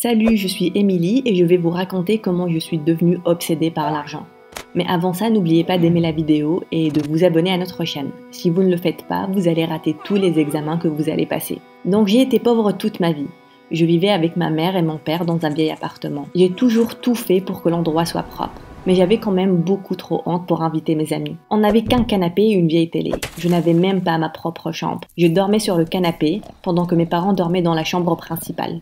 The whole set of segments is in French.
Salut, je suis Émilie et je vais vous raconter comment je suis devenue obsédée par l'argent. Mais avant ça, n'oubliez pas d'aimer la vidéo et de vous abonner à notre chaîne. Si vous ne le faites pas, vous allez rater tous les examens que vous allez passer. Donc j'ai été pauvre toute ma vie. Je vivais avec ma mère et mon père dans un vieil appartement. J'ai toujours tout fait pour que l'endroit soit propre. Mais j'avais quand même beaucoup trop honte pour inviter mes amis. On n'avait qu'un canapé et une vieille télé. Je n'avais même pas ma propre chambre. Je dormais sur le canapé pendant que mes parents dormaient dans la chambre principale.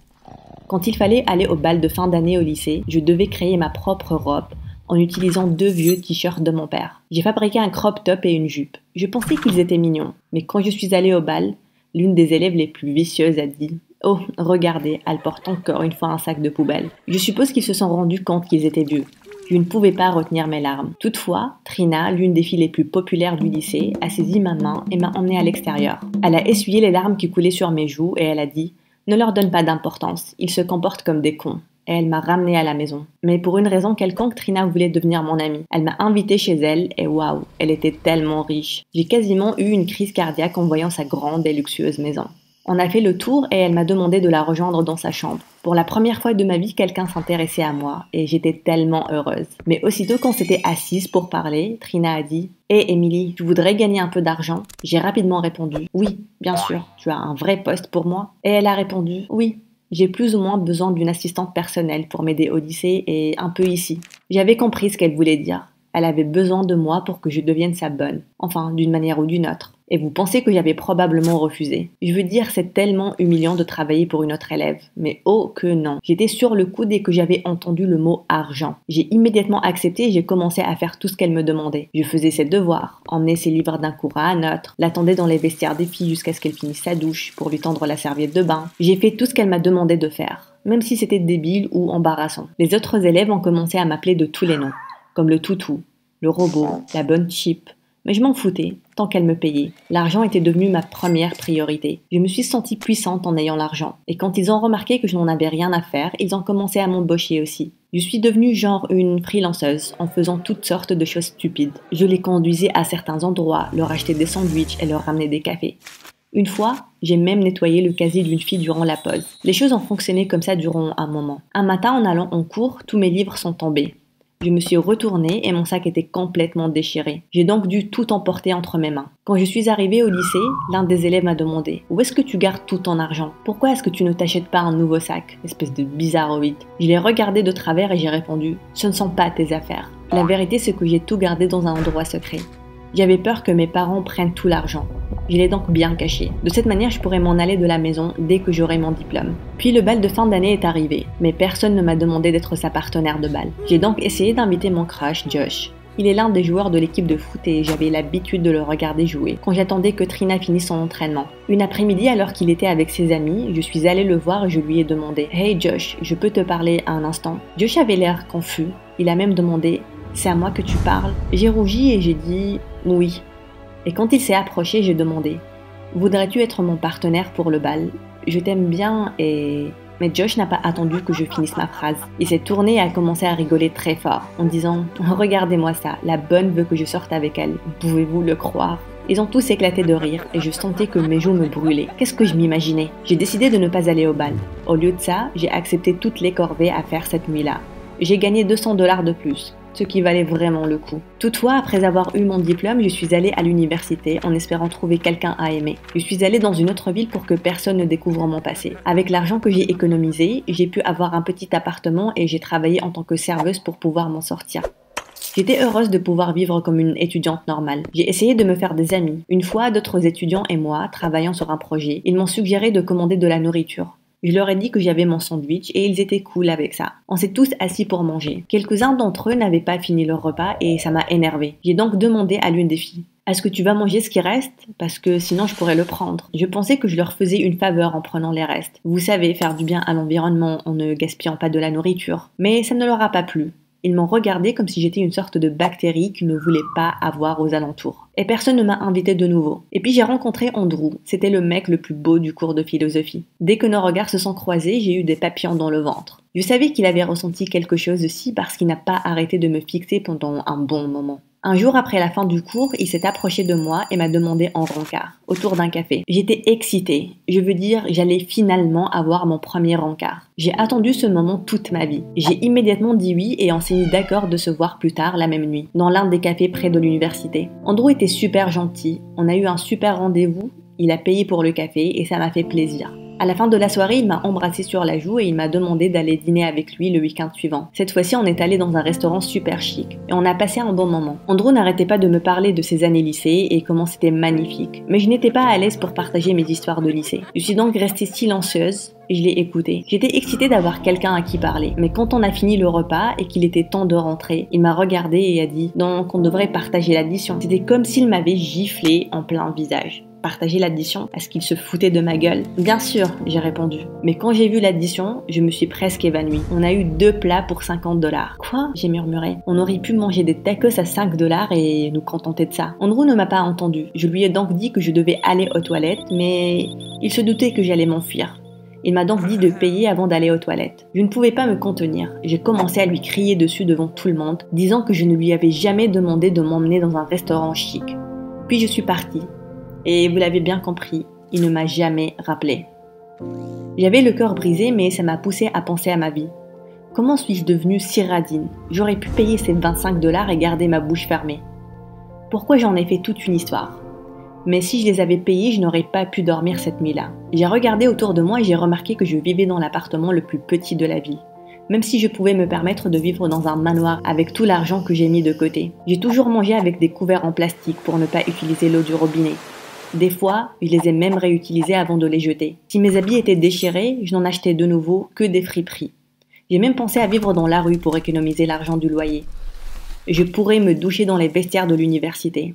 Quand il fallait aller au bal de fin d'année au lycée, je devais créer ma propre robe en utilisant deux vieux t-shirts de mon père. J'ai fabriqué un crop top et une jupe. Je pensais qu'ils étaient mignons, mais quand je suis allée au bal, l'une des élèves les plus vicieuses a dit Oh, regardez, elle porte encore une fois un sac de poubelle. Je suppose qu'ils se sont rendus compte qu'ils étaient vieux. Je ne pouvais pas retenir mes larmes. Toutefois, Trina, l'une des filles les plus populaires du lycée, a saisi ma main et m'a emmenée à l'extérieur. Elle a essuyé les larmes qui coulaient sur mes joues et elle a dit ne leur donne pas d'importance, ils se comportent comme des cons. Et elle m'a ramenée à la maison. Mais pour une raison quelconque, Trina voulait devenir mon amie. Elle m'a invitée chez elle et waouh, elle était tellement riche. J'ai quasiment eu une crise cardiaque en voyant sa grande et luxueuse maison. On a fait le tour et elle m'a demandé de la rejoindre dans sa chambre. Pour la première fois de ma vie, quelqu'un s'intéressait à moi et j'étais tellement heureuse. Mais aussitôt qu'on s'était assise pour parler, Trina a dit Hé hey, Émilie, tu voudrais gagner un peu d'argent? J'ai rapidement répondu Oui, bien sûr, tu as un vrai poste pour moi. Et elle a répondu Oui, j'ai plus ou moins besoin d'une assistante personnelle pour m'aider au lycée et un peu ici. J'avais compris ce qu'elle voulait dire. Elle avait besoin de moi pour que je devienne sa bonne, enfin d'une manière ou d'une autre. Et vous pensez que j'avais probablement refusé. Je veux dire, c'est tellement humiliant de travailler pour une autre élève. Mais oh que non. J'étais sur le coup dès que j'avais entendu le mot argent. J'ai immédiatement accepté et j'ai commencé à faire tout ce qu'elle me demandait. Je faisais ses devoirs, emmenais ses livres d'un cours à un autre, l'attendais dans les vestiaires des filles jusqu'à ce qu'elle finisse sa douche pour lui tendre la serviette de bain. J'ai fait tout ce qu'elle m'a demandé de faire même si c'était débile ou embarrassant. Les autres élèves ont commencé à m'appeler de tous les noms, comme le toutou, le robot, la bonne chip. Mais je m'en foutais, tant qu'elle me payait. L'argent était devenu ma première priorité. Je me suis sentie puissante en ayant l'argent. Et quand ils ont remarqué que je n'en avais rien à faire, ils ont commencé à m'embaucher aussi. Je suis devenue genre une freelanceuse en faisant toutes sortes de choses stupides. Je les conduisais à certains endroits, leur achetais des sandwichs et leur ramenais des cafés. Une fois, j'ai même nettoyé le casier d'une fille durant la pause. Les choses ont fonctionné comme ça durant un moment. Un matin, en allant en cours, tous mes livres sont tombés. Je me suis retournée et mon sac était complètement déchiré. J'ai donc dû tout emporter entre mes mains. Quand je suis arrivée au lycée, l'un des élèves m'a demandé Où est-ce que tu gardes tout ton argent? Pourquoi est-ce que tu ne t'achètes pas un nouveau sac? Espèce de bizarroïde. Je l'ai regardé de travers et j'ai répondu Ce ne sont pas tes affaires. La vérité, c'est que j'ai tout gardé dans un endroit secret. J'avais peur que mes parents prennent tout l'argent. Je l'ai donc bien caché. De cette manière, je pourrais m'en aller de la maison dès que j'aurai mon diplôme. Puis le bal de fin d'année est arrivé, mais personne ne m'a demandé d'être sa partenaire de bal. J'ai donc essayé d'inviter mon crush, Josh. Il est l'un des joueurs de l'équipe de foot et j'avais l'habitude de le regarder jouer quand j'attendais que Trina finisse son entraînement. Une après-midi, alors qu'il était avec ses amis, je suis allée le voir et je lui ai demandé Hey Josh, je peux te parler un instant? Josh avait l'air confus. Il a même demandé C'est à moi que tu parles? J'ai rougi et j'ai dit Oui. Et quand il s'est approché, j'ai demandé Voudrais-tu être mon partenaire pour le bal? Je t'aime bien et. Mais Josh n'a pas attendu que je finisse ma phrase. Il s'est tourné et a commencé à rigoler très fort en disant Regardez-moi ça, la bonne veut que je sorte avec elle. Pouvez-vous le croire? Ils ont tous éclaté de rire et je sentais que mes joues me brûlaient. Qu'est-ce que je m'imaginais? J'ai décidé de ne pas aller au bal. Au lieu de ça, j'ai accepté toutes les corvées à faire cette nuit-là. J'ai gagné 200 dollars de plus ce qui valait vraiment le coup. Toutefois, après avoir eu mon diplôme, je suis allée à l'université en espérant trouver quelqu'un à aimer. Je suis allée dans une autre ville pour que personne ne découvre mon passé. Avec l'argent que j'ai économisé, j'ai pu avoir un petit appartement et j'ai travaillé en tant que serveuse pour pouvoir m'en sortir. J'étais heureuse de pouvoir vivre comme une étudiante normale. J'ai essayé de me faire des amis. Une fois, d'autres étudiants et moi, travaillant sur un projet, ils m'ont suggéré de commander de la nourriture. Je leur ai dit que j'avais mon sandwich et ils étaient cool avec ça. On s'est tous assis pour manger. Quelques-uns d'entre eux n'avaient pas fini leur repas et ça m'a énervé. J'ai donc demandé à l'une des filles est-ce que tu vas manger ce qui reste? Parce que sinon je pourrais le prendre. Je pensais que je leur faisais une faveur en prenant les restes. Vous savez, faire du bien à l'environnement en ne gaspillant pas de la nourriture. Mais ça ne leur a pas plu. Ils m'ont regardé comme si j'étais une sorte de bactérie qu'ils ne voulaient pas avoir aux alentours. Et personne ne m'a invité de nouveau. Et puis j'ai rencontré Andrew, c'était le mec le plus beau du cours de philosophie. Dès que nos regards se sont croisés, j'ai eu des papillons dans le ventre. Je savais qu'il avait ressenti quelque chose aussi parce qu'il n'a pas arrêté de me fixer pendant un bon moment. Un jour après la fin du cours, il s'est approché de moi et m'a demandé en rencard, autour d'un café. J'étais excitée. Je veux dire, j'allais finalement avoir mon premier rencard. J'ai attendu ce moment toute ma vie. J'ai immédiatement dit oui et on s'est mis d'accord de se voir plus tard la même nuit, dans l'un des cafés près de l'université. Andrew était super gentil. On a eu un super rendez-vous. Il a payé pour le café et ça m'a fait plaisir. À la fin de la soirée, il m'a embrassé sur la joue et il m'a demandé d'aller dîner avec lui le week-end suivant. Cette fois-ci, on est allé dans un restaurant super chic et on a passé un bon moment. Andrew n'arrêtait pas de me parler de ses années lycée et comment c'était magnifique. Mais je n'étais pas à l'aise pour partager mes histoires de lycée. Je suis donc restée silencieuse et je l'ai écouté. J'étais excitée d'avoir quelqu'un à qui parler. Mais quand on a fini le repas et qu'il était temps de rentrer, il m'a regardé et a dit donc on devrait partager l'addition. C'était comme s'il m'avait giflé en plein visage partager l'addition Est-ce qu'il se foutait de ma gueule Bien sûr, j'ai répondu. Mais quand j'ai vu l'addition, je me suis presque évanouie. On a eu deux plats pour 50 dollars. Quoi? J'ai murmuré. On aurait pu manger des tacos à 5 dollars et nous contenter de ça. Andrew ne m'a pas entendu. Je lui ai donc dit que je devais aller aux toilettes, mais il se doutait que j'allais m'enfuir. Il m'a donc dit de payer avant d'aller aux toilettes. Je ne pouvais pas me contenir. J'ai commencé à lui crier dessus devant tout le monde, disant que je ne lui avais jamais demandé de m'emmener dans un restaurant chic. Puis je suis partie, et vous l'avez bien compris, il ne m'a jamais rappelé. J'avais le cœur brisé, mais ça m'a poussé à penser à ma vie. Comment suis-je devenue si radine? J'aurais pu payer ces 25 dollars et garder ma bouche fermée. Pourquoi j'en ai fait toute une histoire? Mais si je les avais payés, je n'aurais pas pu dormir cette nuit-là. J'ai regardé autour de moi et j'ai remarqué que je vivais dans l'appartement le plus petit de la ville. Même si je pouvais me permettre de vivre dans un manoir avec tout l'argent que j'ai mis de côté. J'ai toujours mangé avec des couverts en plastique pour ne pas utiliser l'eau du robinet. Des fois, je les ai même réutilisés avant de les jeter. Si mes habits étaient déchirés, je n'en achetais de nouveau que des friperies. J'ai même pensé à vivre dans la rue pour économiser l'argent du loyer. Je pourrais me doucher dans les vestiaires de l'université.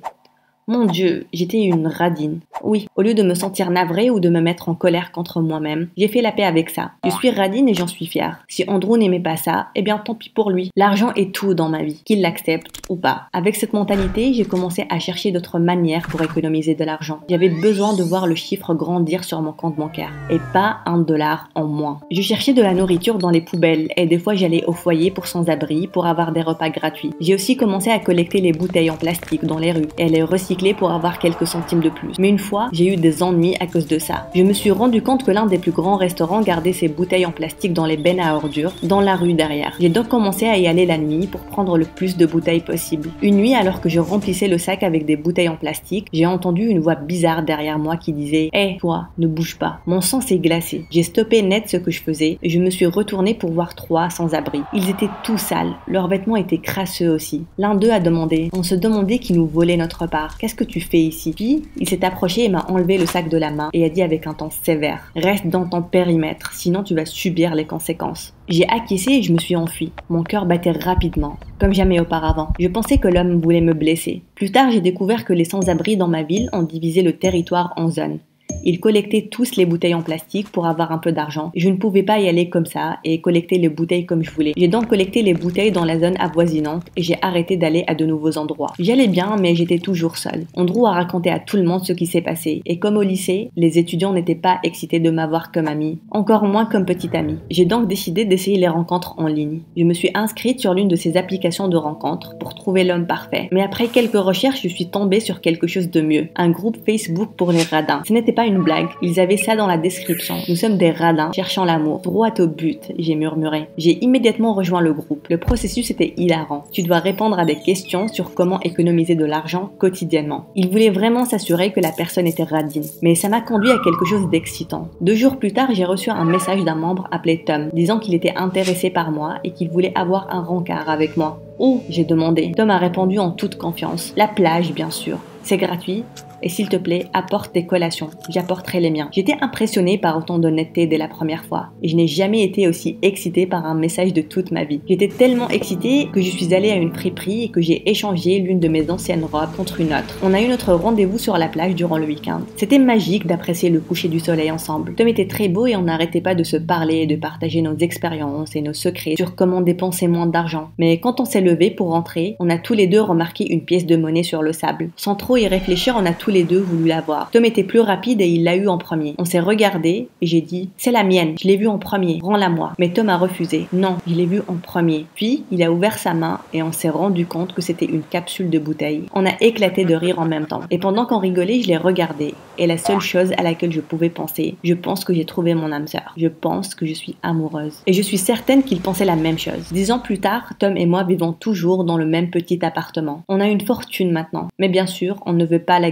Mon Dieu, j'étais une radine. Oui, au lieu de me sentir navrée ou de me mettre en colère contre moi-même, j'ai fait la paix avec ça. Je suis radine et j'en suis fière. Si Andrew n'aimait pas ça, eh bien tant pis pour lui. L'argent est tout dans ma vie, qu'il l'accepte ou pas. Avec cette mentalité, j'ai commencé à chercher d'autres manières pour économiser de l'argent. J'avais besoin de voir le chiffre grandir sur mon compte bancaire et pas un dollar en moins. Je cherchais de la nourriture dans les poubelles et des fois j'allais au foyer pour sans-abri pour avoir des repas gratuits. J'ai aussi commencé à collecter les bouteilles en plastique dans les rues et les recycler pour avoir quelques centimes de plus. Mais une fois j'ai eu des ennuis à cause de ça. Je me suis rendu compte que l'un des plus grands restaurants gardait ses bouteilles en plastique dans les bennes à ordures, dans la rue derrière. J'ai donc commencé à y aller la nuit pour prendre le plus de bouteilles possible. Une nuit, alors que je remplissais le sac avec des bouteilles en plastique, j'ai entendu une voix bizarre derrière moi qui disait Hé, toi, ne bouge pas. Mon sang s'est glacé. J'ai stoppé net ce que je faisais et je me suis retourné pour voir trois sans-abri. Ils étaient tout sales, leurs vêtements étaient crasseux aussi. L'un d'eux a demandé On se demandait qui nous volait notre part. Qu'est-ce que tu fais ici? Puis, il s'est approché et m'a enlevé le sac de la main et a dit avec un ton sévère Reste dans ton périmètre, sinon tu vas subir les conséquences. J'ai acquiescé et je me suis enfui. Mon cœur battait rapidement, comme jamais auparavant. Je pensais que l'homme voulait me blesser. Plus tard, j'ai découvert que les sans-abri dans ma ville ont divisé le territoire en zones. Ils collectaient tous les bouteilles en plastique pour avoir un peu d'argent. Je ne pouvais pas y aller comme ça et collecter les bouteilles comme je voulais. J'ai donc collecté les bouteilles dans la zone avoisinante et j'ai arrêté d'aller à de nouveaux endroits. J'y allais bien, mais j'étais toujours seule. Andrew a raconté à tout le monde ce qui s'est passé. Et comme au lycée, les étudiants n'étaient pas excités de m'avoir comme amie, encore moins comme petite amie. J'ai donc décidé d'essayer les rencontres en ligne. Je me suis inscrite sur l'une de ces applications de rencontres pour trouver l'homme parfait. Mais après quelques recherches, je suis tombée sur quelque chose de mieux. Un groupe Facebook pour les radins. Ce n'était pas une blague. Ils avaient ça dans la description. Nous sommes des radins cherchant l'amour. Droit au but, j'ai murmuré. J'ai immédiatement rejoint le groupe. Le processus était hilarant. Tu dois répondre à des questions sur comment économiser de l'argent quotidiennement. Ils voulaient vraiment s'assurer que la personne était radine. Mais ça m'a conduit à quelque chose d'excitant. Deux jours plus tard, j'ai reçu un message d'un membre appelé Tom, disant qu'il était intéressé par moi et qu'il voulait avoir un rencard avec moi. Où j'ai demandé. Tom a répondu en toute confiance. La plage, bien sûr. C'est gratuit et s'il te plaît, apporte tes collations. J'apporterai les miens. J'étais impressionnée par autant d'honnêteté dès la première fois. Et je n'ai jamais été aussi excitée par un message de toute ma vie. J'étais tellement excitée que je suis allée à une friperie et que j'ai échangé l'une de mes anciennes robes contre une autre. On a eu notre rendez-vous sur la plage durant le week-end. C'était magique d'apprécier le coucher du soleil ensemble. Tom était très beau et on n'arrêtait pas de se parler et de partager nos expériences et nos secrets sur comment dépenser moins d'argent. Mais quand on s'est levé pour rentrer, on a tous les deux remarqué une pièce de monnaie sur le sable. Sans trop y réfléchir, on a tous les deux voulu l'avoir. Tom était plus rapide et il l'a eu en premier. On s'est regardé et j'ai dit C'est la mienne, je l'ai vue en premier, rends-la moi. Mais Tom a refusé. Non, je l'ai vue en premier. Puis il a ouvert sa main et on s'est rendu compte que c'était une capsule de bouteille. On a éclaté de rire en même temps. Et pendant qu'on rigolait, je l'ai regardé. Et la seule chose à laquelle je pouvais penser, je pense que j'ai trouvé mon âme sœur. Je pense que je suis amoureuse. Et je suis certaine qu'il pensait la même chose. Dix ans plus tard, Tom et moi vivons toujours dans le même petit appartement. On a une fortune maintenant. Mais bien sûr, on ne veut pas la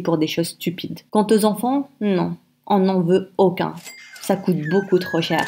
pour des choses stupides. Quant aux enfants, non. On n'en veut aucun. Ça coûte beaucoup trop cher.